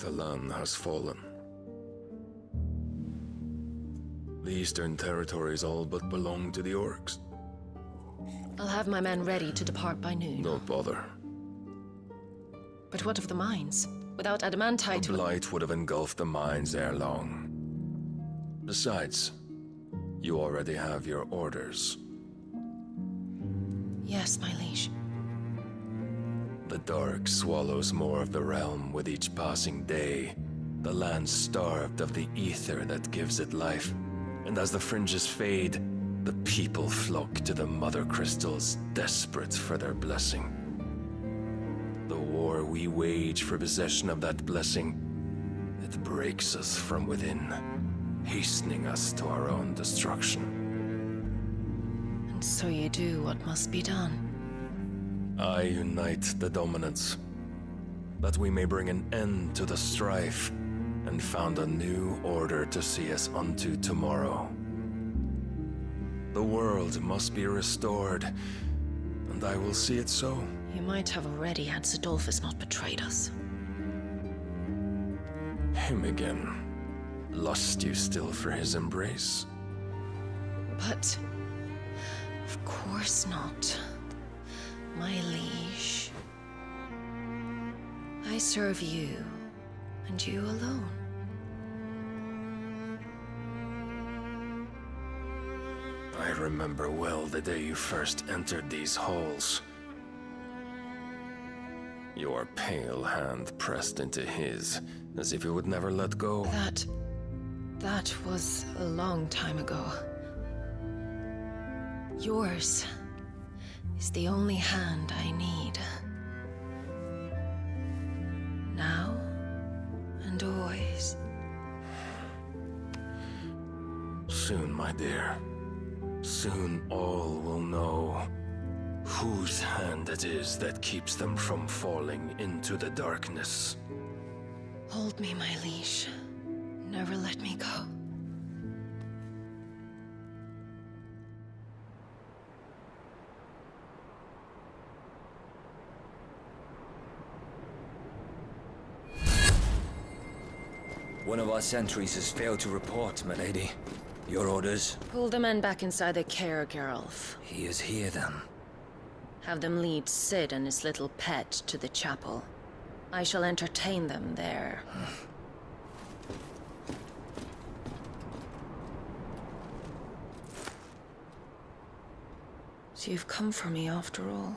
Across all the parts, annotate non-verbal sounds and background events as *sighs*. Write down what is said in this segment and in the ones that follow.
Thalan has fallen. The Eastern Territories all but belong to the Orcs. I'll have my men ready to depart by noon. Don't bother. But what of the mines? Without adamantite... The blight would have engulfed the mines ere long. Besides, you already have your orders. Yes, my liege. The dark swallows more of the realm with each passing day. The land starved of the ether that gives it life. And as the fringes fade, the people flock to the mother crystals, desperate for their blessing. The war we wage for possession of that blessing, it breaks us from within, hastening us to our own destruction. And so you do what must be done. I unite the dominants, that we may bring an end to the strife, and found a new order to see us unto tomorrow. The world must be restored, and I will see it so. You might have already had Cidolfus not betrayed us. Him again. Lust you still for his embrace? But... Of course not my liege. I serve you, and you alone. I remember well the day you first entered these halls. Your pale hand pressed into his, as if you would never let go. That... that was a long time ago. Yours is the only hand I need. Now and always. Soon, my dear. Soon all will know whose hand it is that keeps them from falling into the darkness. Hold me, my liege. Never let me go. One of our sentries has failed to report, my lady. Your orders? Pull the men back inside the care, Geralf. He is here, then. Have them lead Cid and his little pet to the chapel. I shall entertain them there. *sighs* so you've come for me after all.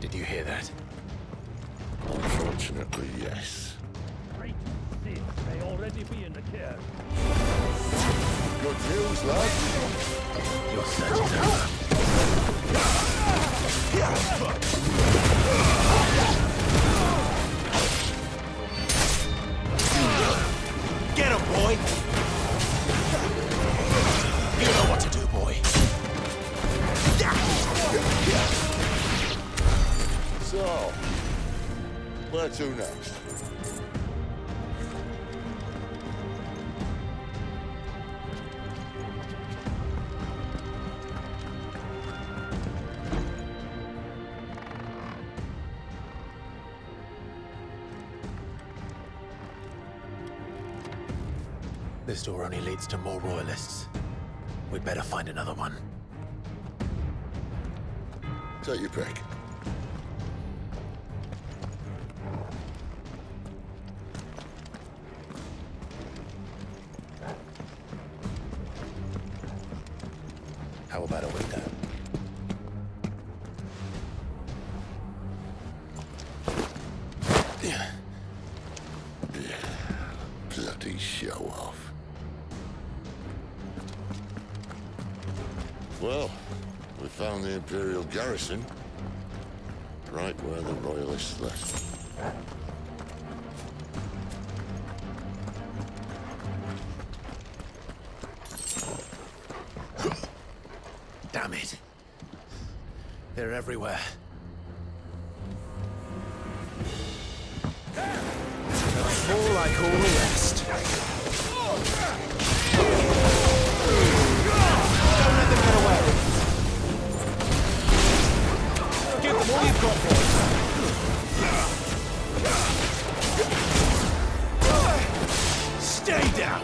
Did you hear that? Unfortunately, yes. Great Sith may already be in the care. Good news, lad. Your search is over. Get him, boy! To next? This door only leads to more royalists. We'd better find another one. Take your pick. Everywhere. Fall like all the rest. Don't let them get away. Give them all you've got. Stay down.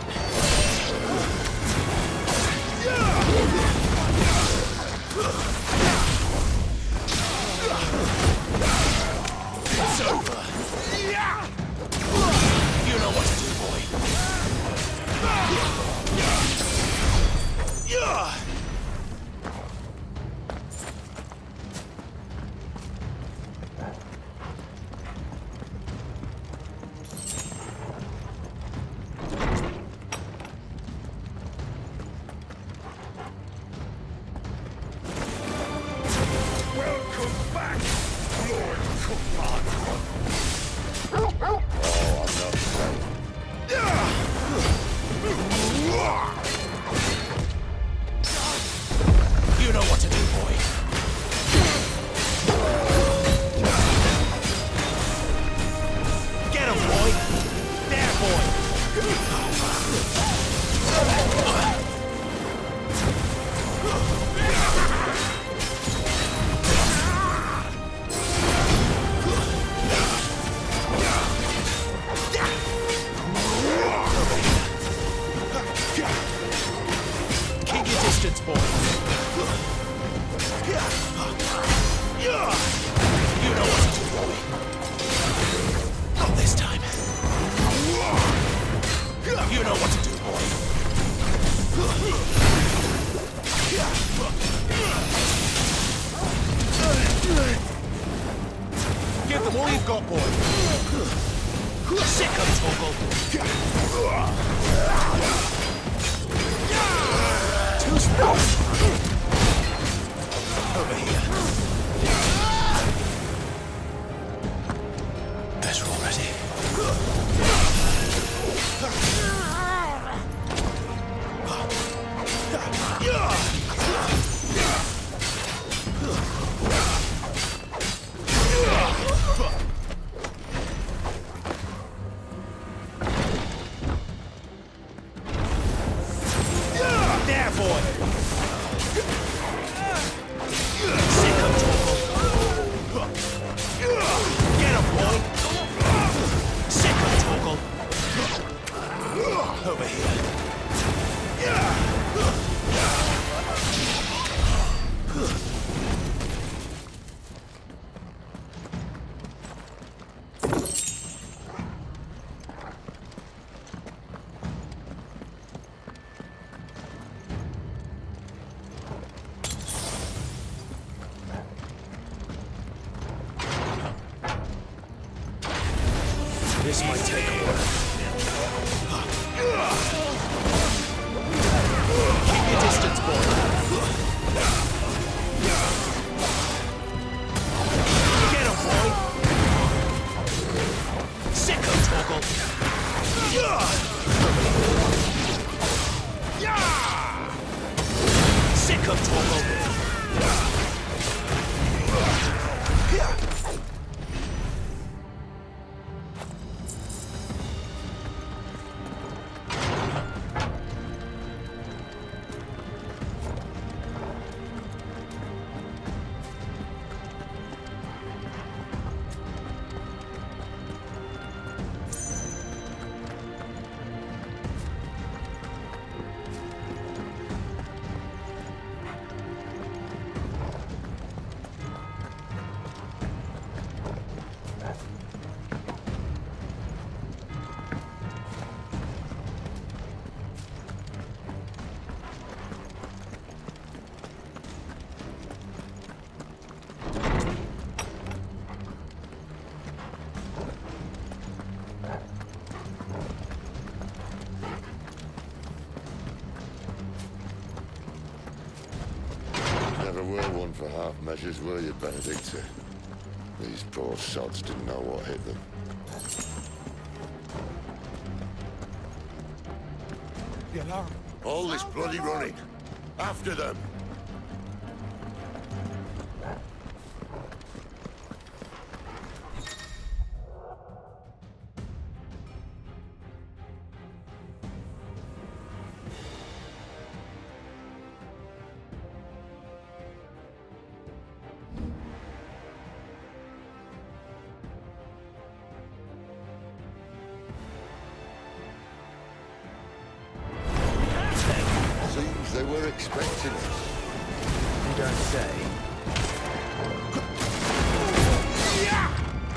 It's Yeah. You know what to do, boy. Give them all you've got, boy. Sick of Torgal. Too strong. かと思う。Measures, were you, Benedikta? These poor sods didn't know what hit them. The alarm. All this bloody running! After them!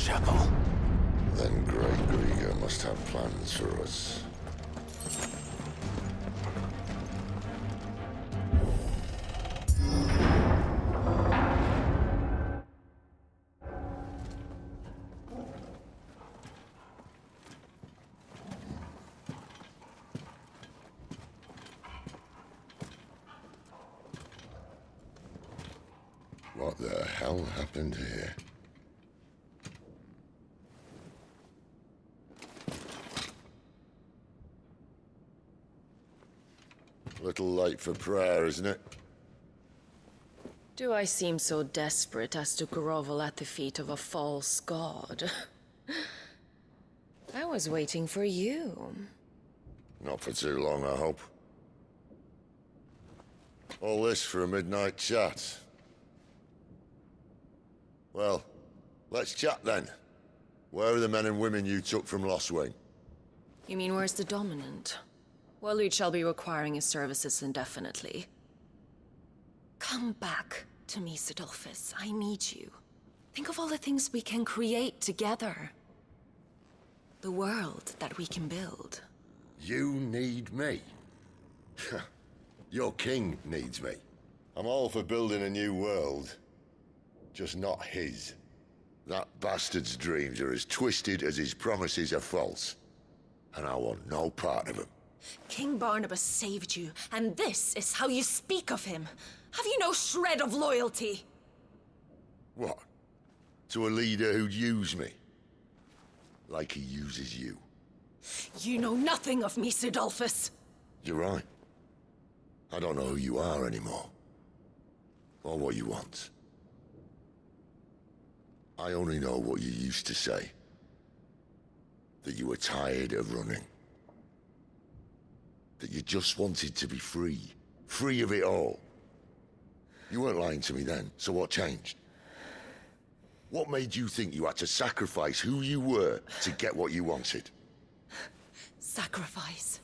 chapel. Then Greagor must have plans for us. For prayer, isn't it? Do I seem so desperate as to grovel at the feet of a false god? *laughs* I was waiting for you. Not for too long, I hope. All this for a midnight chat. Well, let's chat then. Where are the men and women you took from Lostwing? You mean where's the dominant? Waloed shall be requiring his services indefinitely. Come back to me, Cidolfus. I need you. Think of all the things we can create together. The world that we can build. You need me. Your king needs me. I'm all for building a new world. Just not his. That bastard's dreams are as twisted as his promises are false. And I want no part of them. King Barnabas saved you, and this is how you speak of him. Have you no shred of loyalty? What? To a leader who'd use me? Like he uses you. You know nothing of me, Cidolfus. You're right. I don't know who you are anymore. Or what you want. I only know what you used to say. That you were tired of running that you just wanted to be free. Free of it all. You weren't lying to me then, so what changed? What made you think you had to sacrifice who you were to get what you wanted? Sacrifice?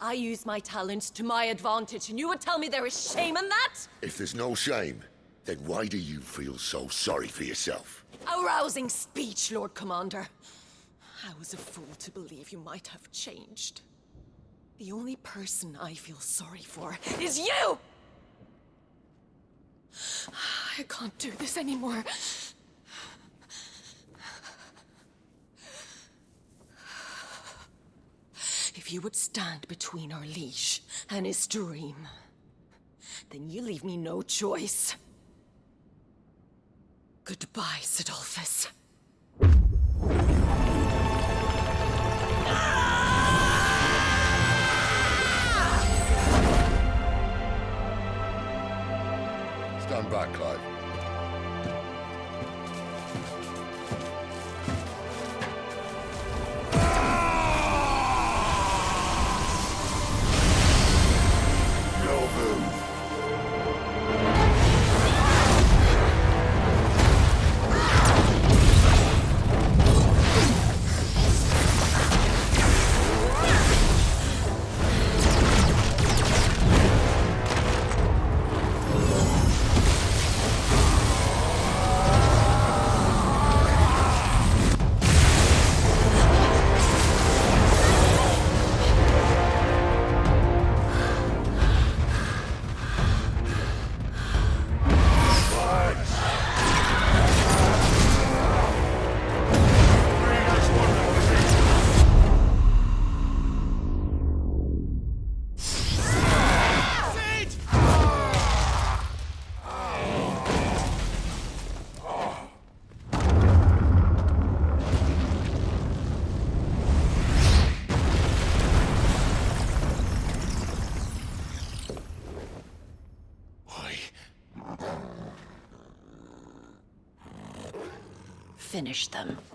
I use my talents to my advantage, and you would tell me there is shame in that? If there's no shame, then why do you feel so sorry for yourself? A rousing speech, Lord Commander. I was a fool to believe you might have changed. The only person I feel sorry for is you! *sighs* I can't do this anymore. If you would stand between our liege and his dream, then you leave me no choice. Goodbye, Cidolfus. Backlight. finish them.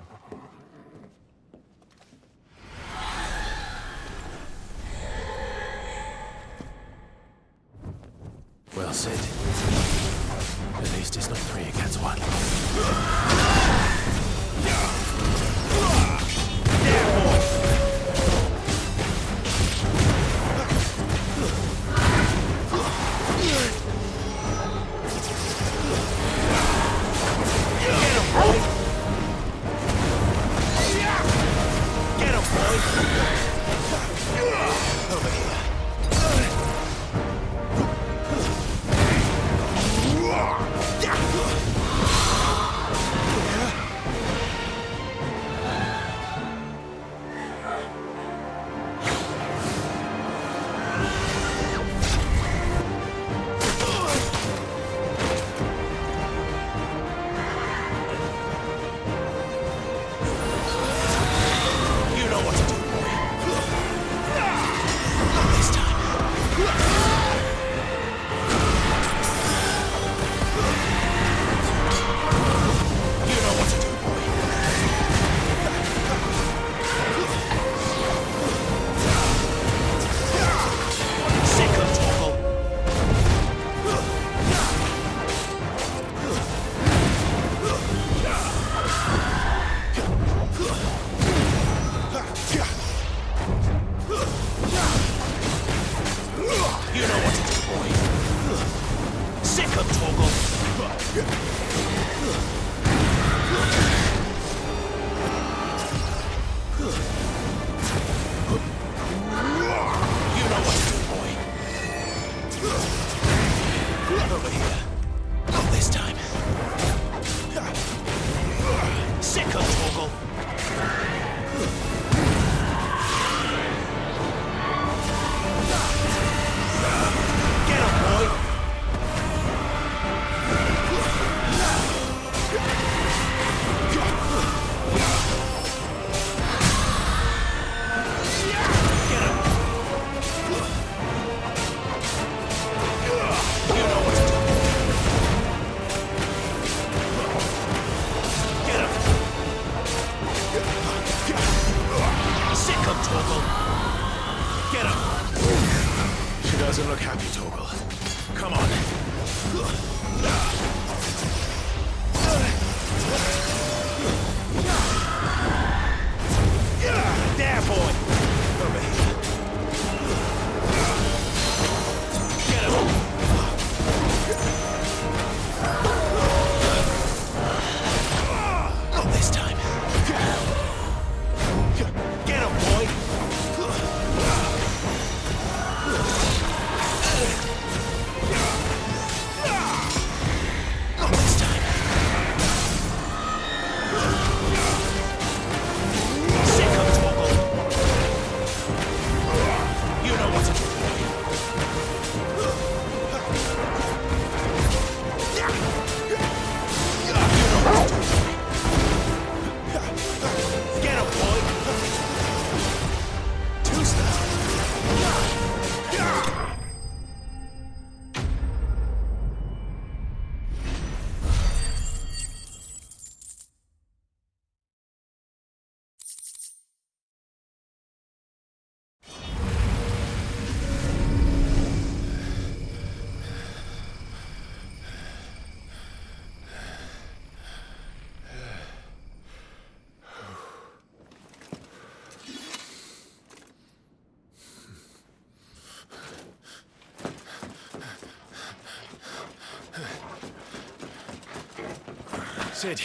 Cid,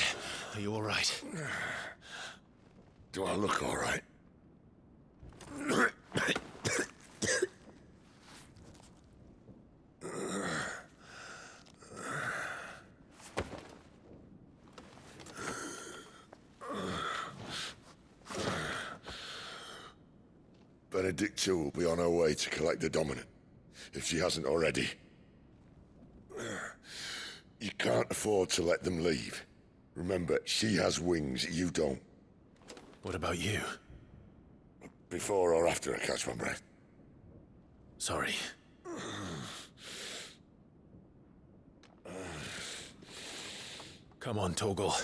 are you all right? Do I look all right? Benedikta will be on her way to collect the Dominant, if she hasn't already. You can't afford to let them leave. Remember, she has wings, you don't. What about you? Before or after I catch my breath. Sorry. *sighs* Come on, Torgal.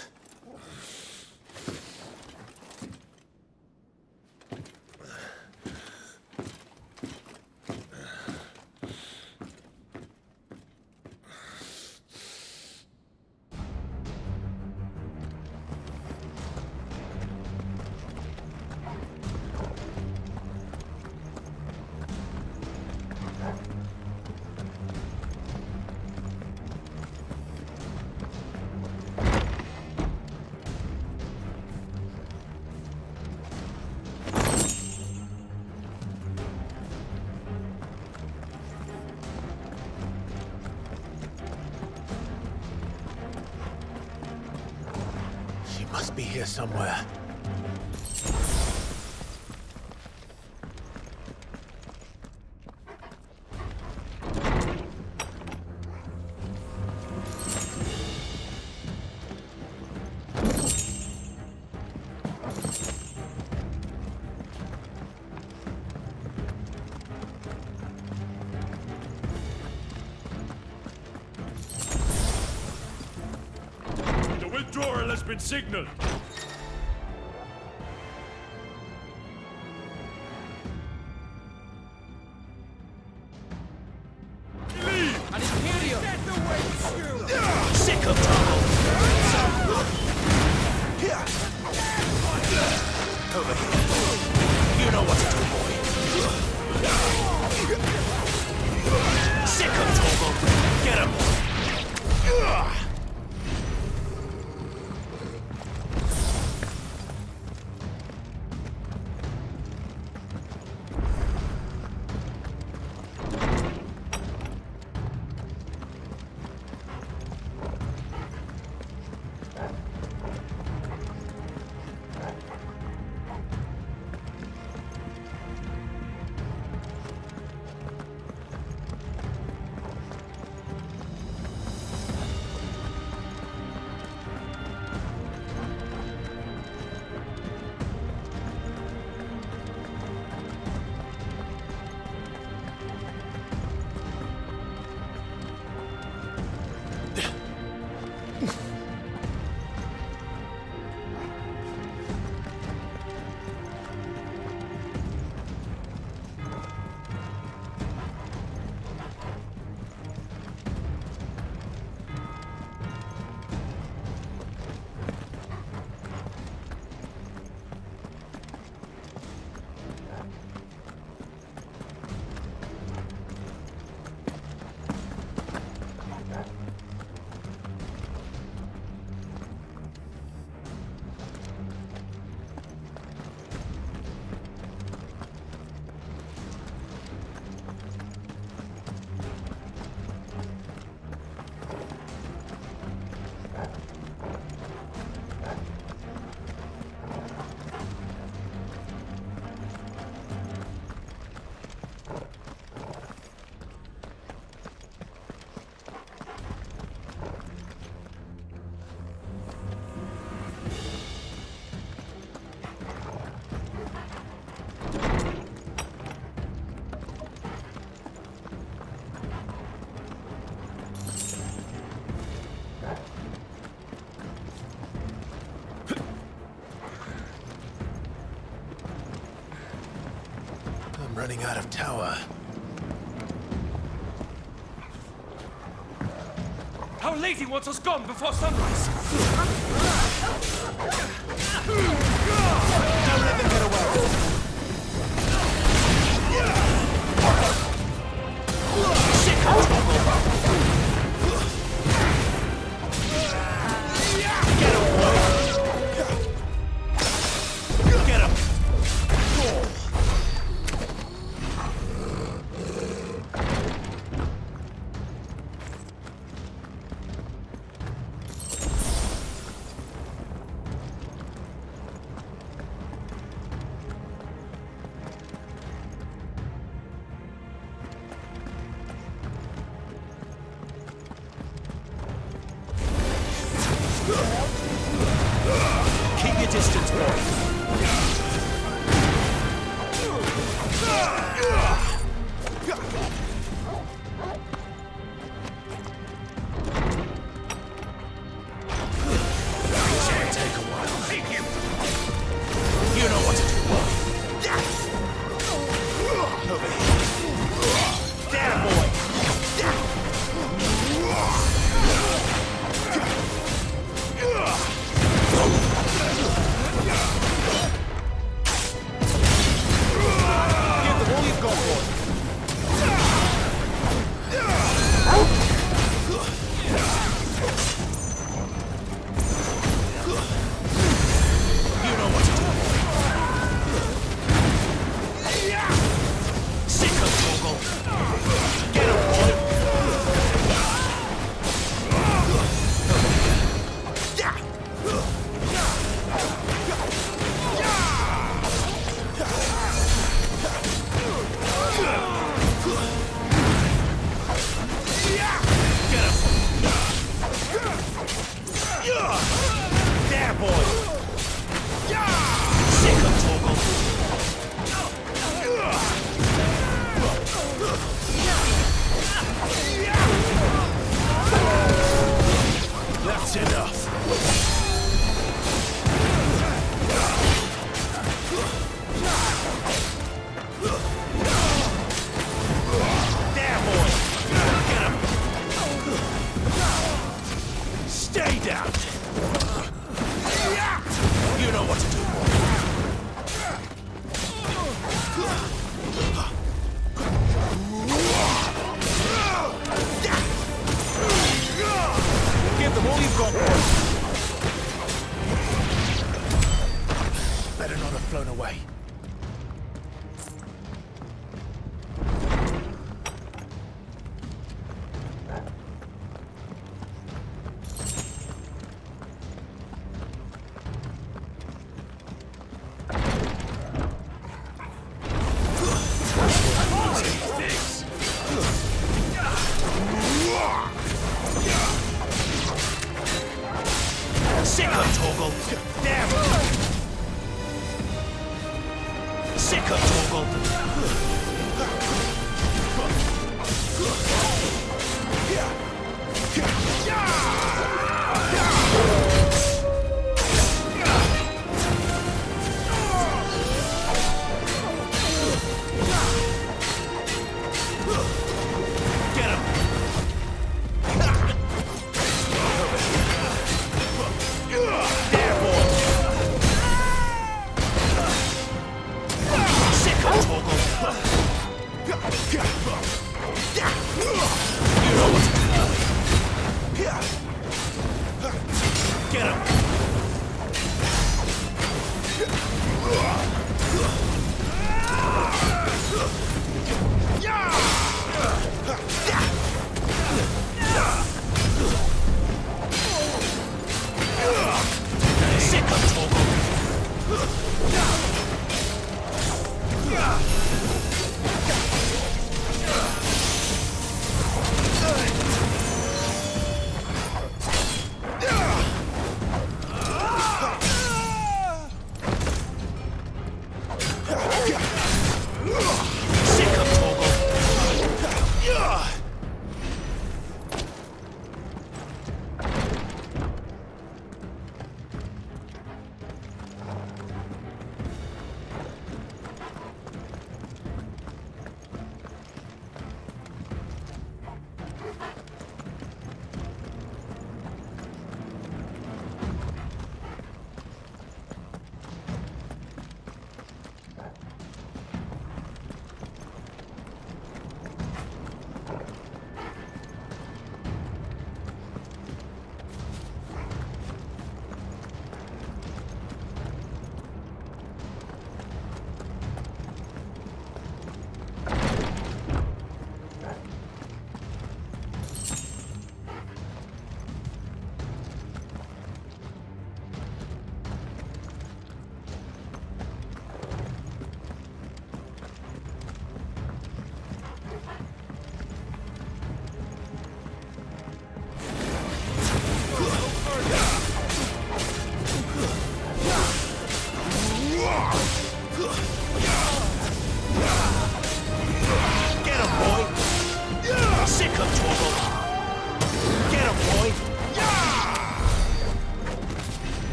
Withdrawal has been signaled. Sick of trouble! Over here. You know what running out of tower. Our lady wants us gone before sunrise.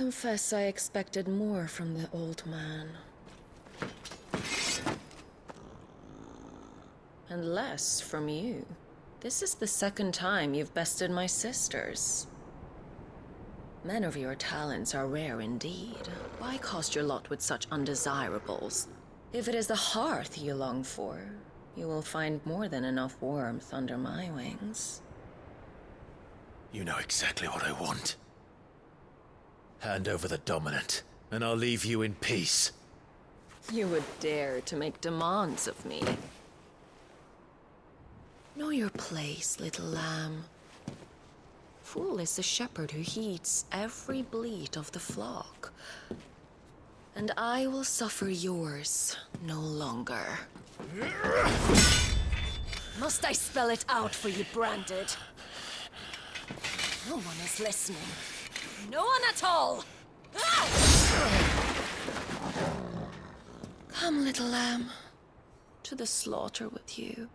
Confess I expected more from the old man. And less from you. This is the second time you've bested my sisters. Men of your talents are rare indeed. Why cast your lot with such undesirables? If it is the hearth you long for, you will find more than enough warmth under my wings. You know exactly what I want. Hand over the dominant, and I'll leave you in peace. You would dare to make demands of me. Know your place, little lamb. Fool is the shepherd who heeds every bleat of the flock. And I will suffer yours no longer. Must I spell it out for you, Branded? No one is listening. No one at all! Come, little lamb, to the slaughter with you.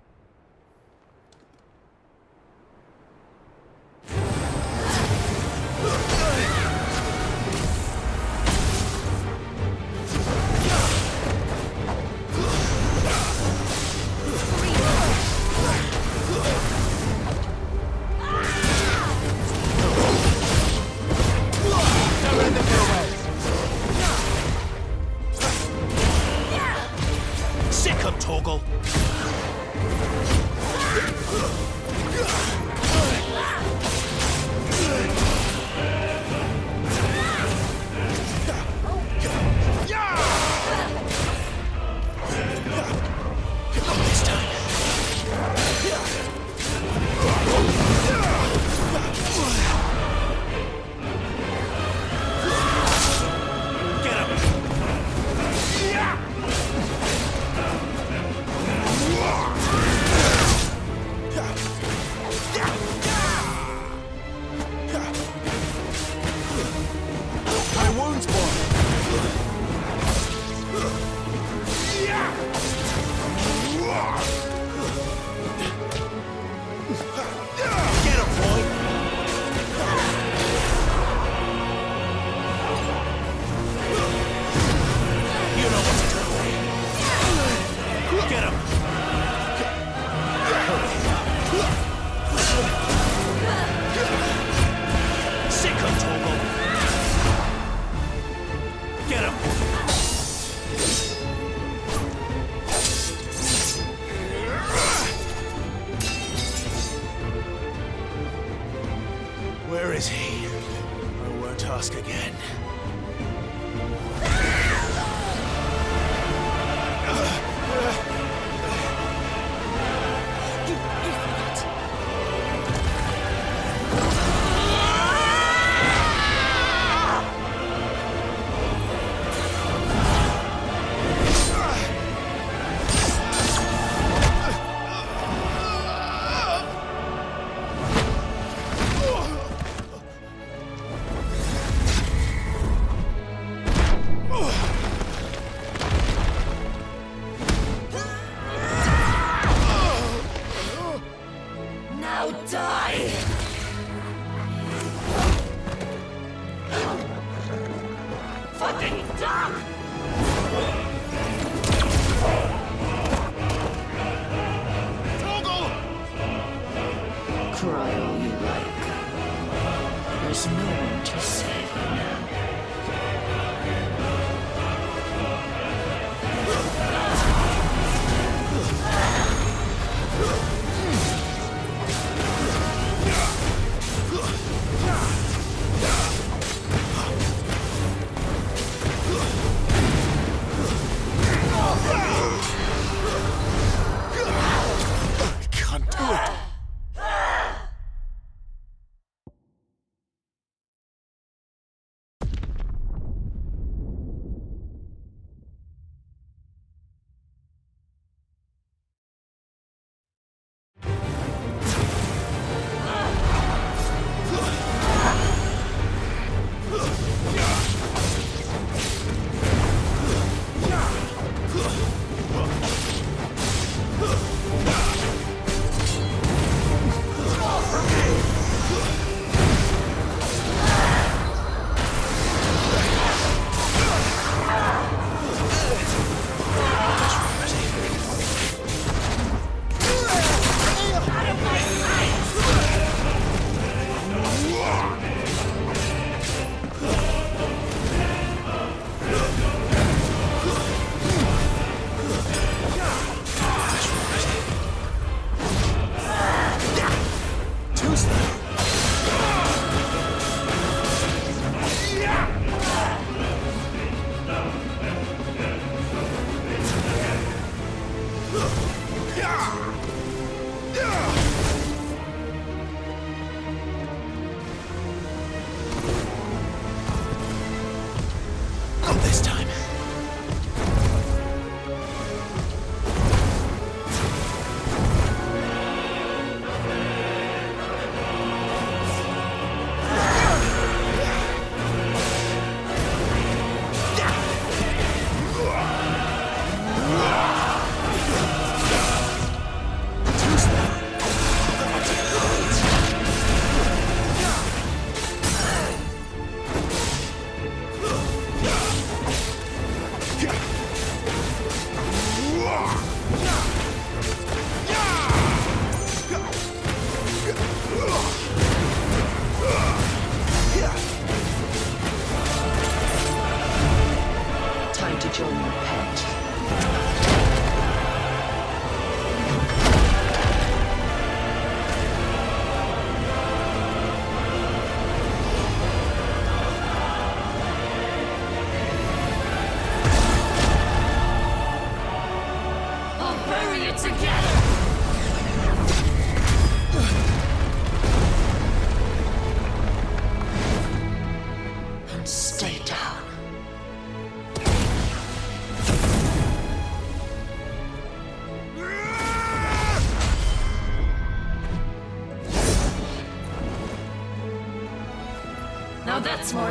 That's more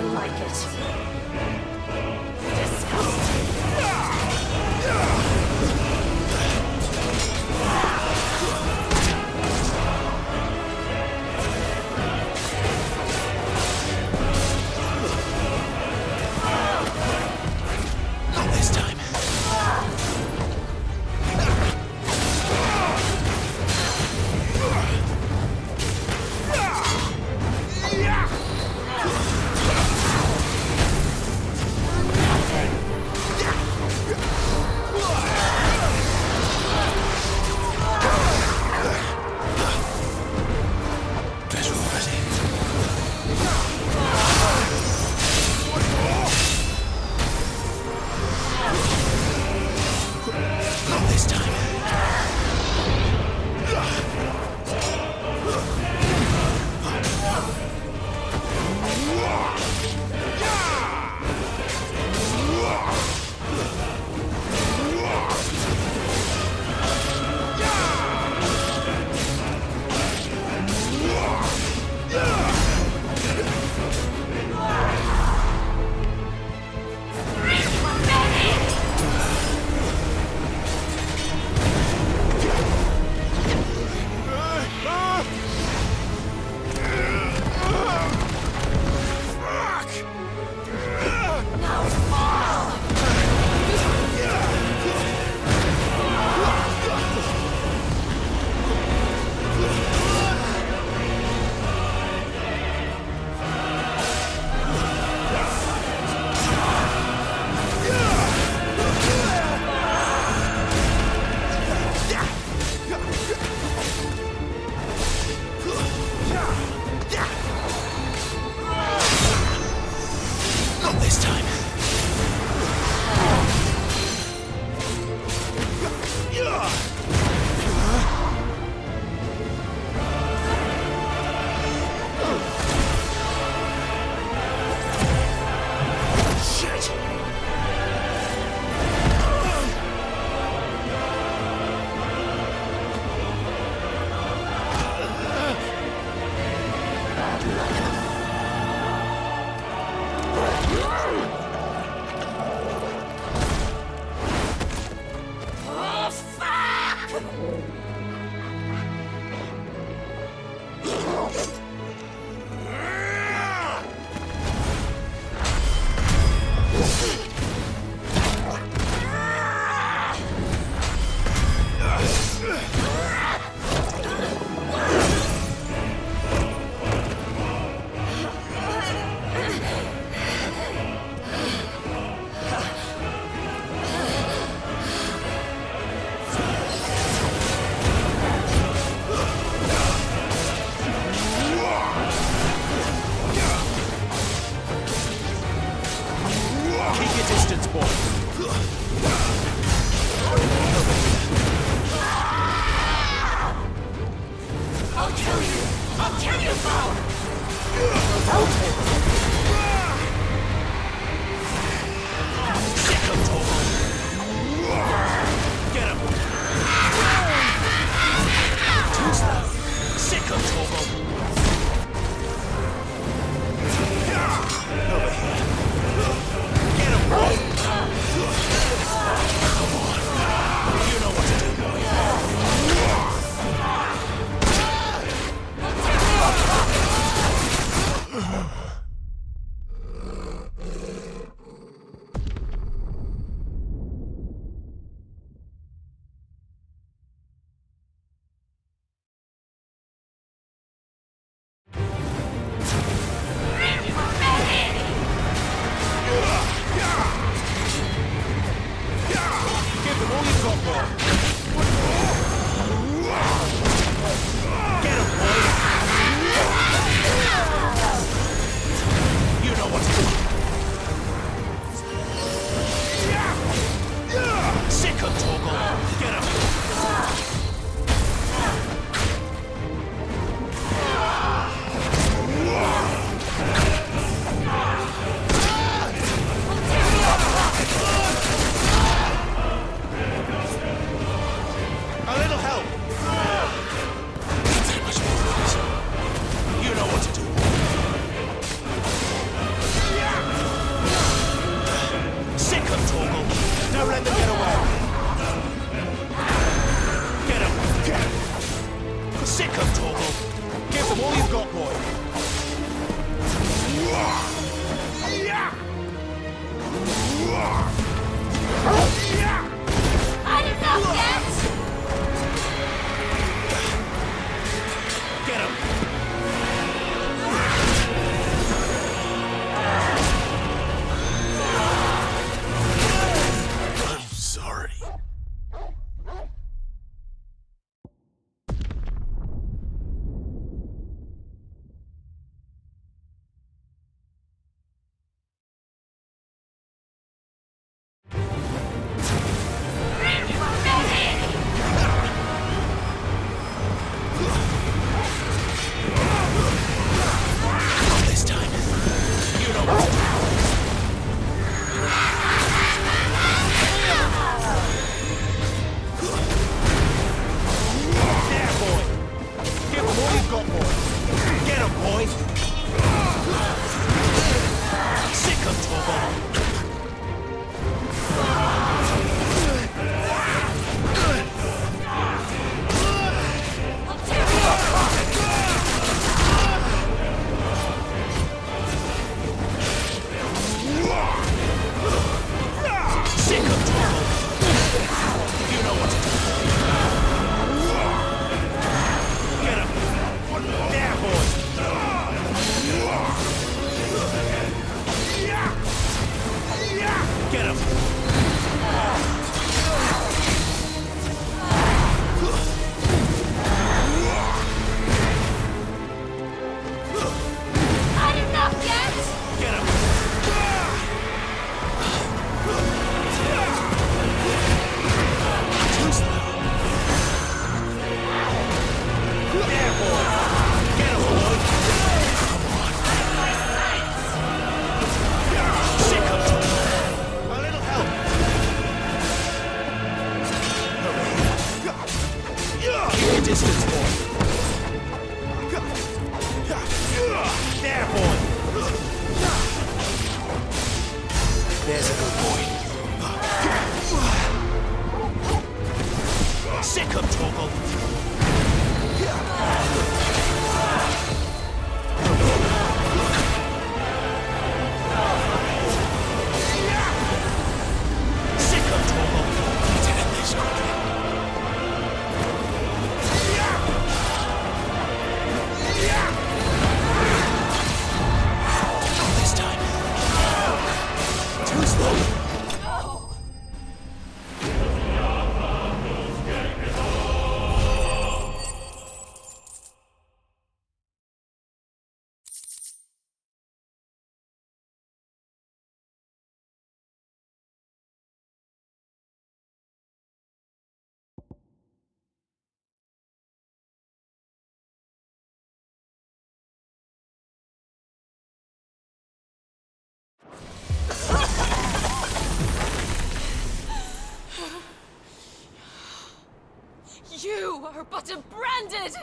are but a branded!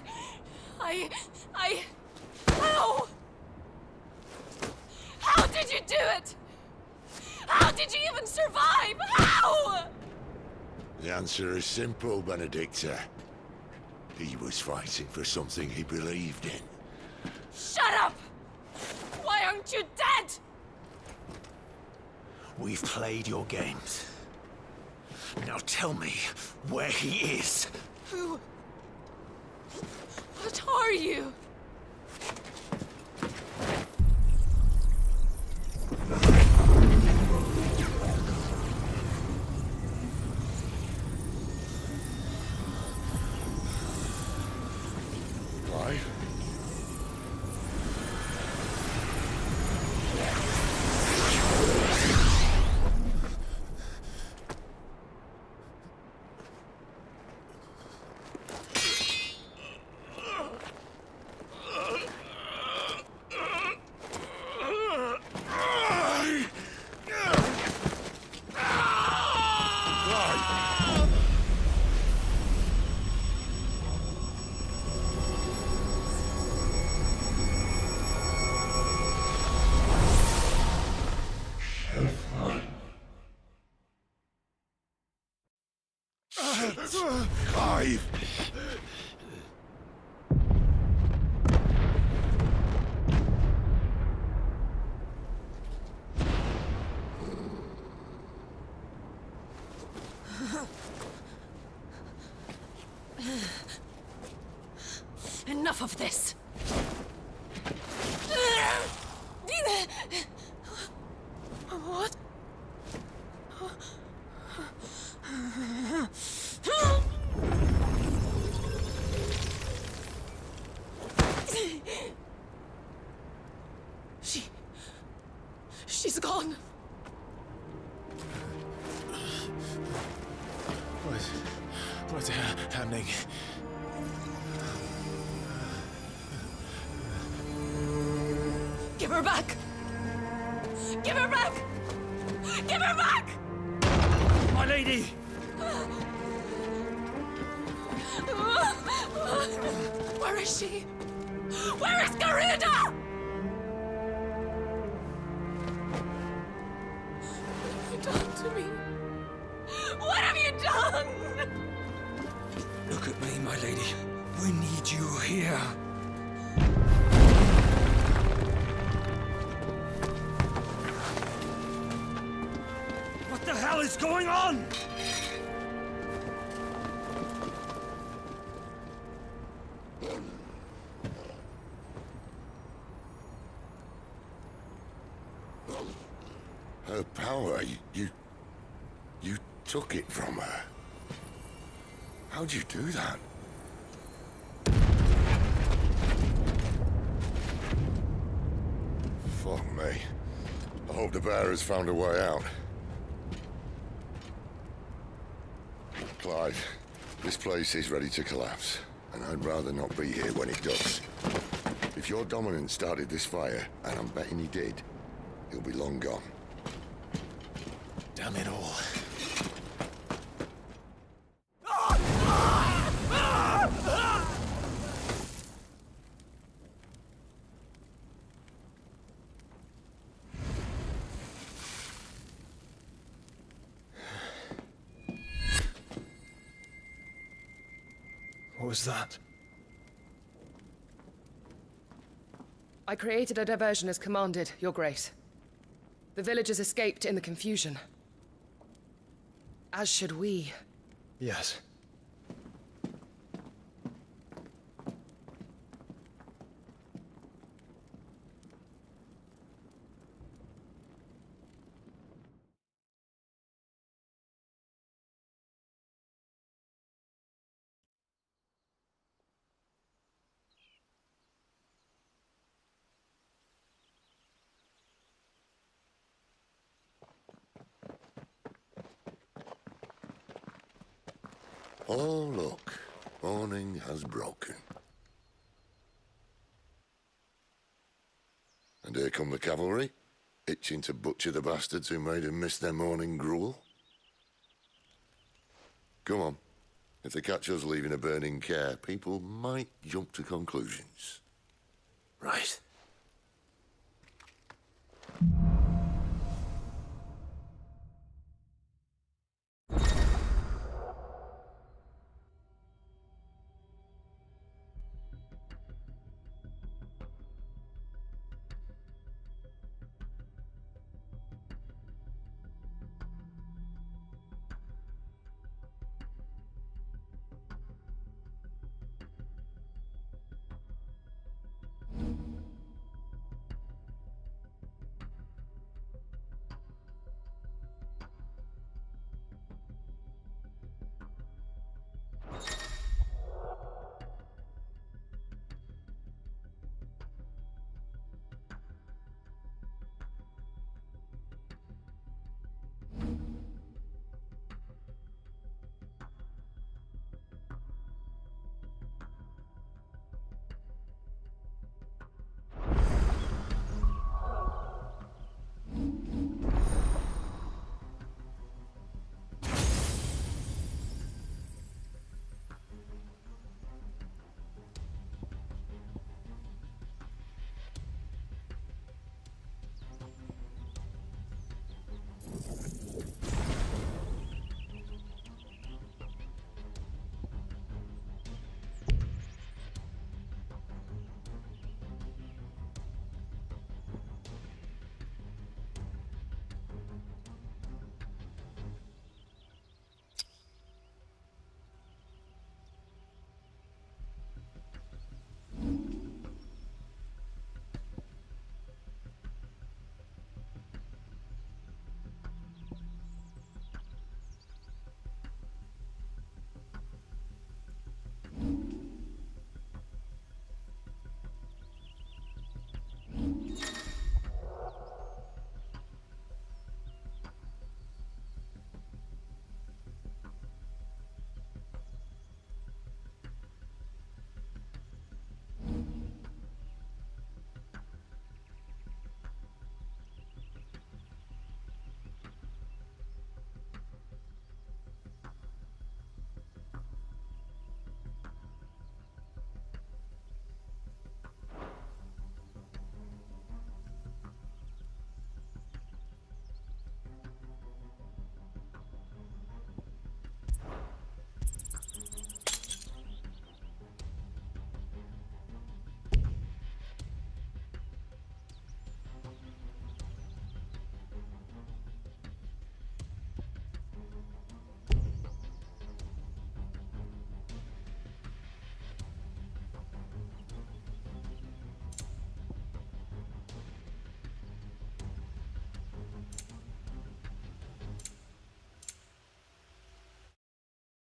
I... I... How? How did you do it? How did you even survive? How? The answer is simple, Benedikta. He was fighting for something he believed in. Shut up! Why aren't you dead? We've played your games. Now tell me where he is. Who... What are you? Give her back! Give her back! Give her back! My lady! Where is she? Where is Garuda? What have you done to me? What have you done? Look at me, my lady. We need you here. Is going on? Her power, you, you... Took it from her. How'd you do that? Fuck me. I hope the bear has found a way out. Clive, this place is ready to collapse, and I'd rather not be here when it does. If your dominant started this fire, and I'm betting he did, he'll be long gone. Damn it all. Was that? I created a diversion as commanded, Your Grace. The villagers escaped in the confusion. As should we. Yes. Oh, look. Morning has broken. And here come the cavalry, itching to butcher the bastards who made them miss their morning gruel. Come on. If they catch us leaving a burning care, people might jump to conclusions. Right.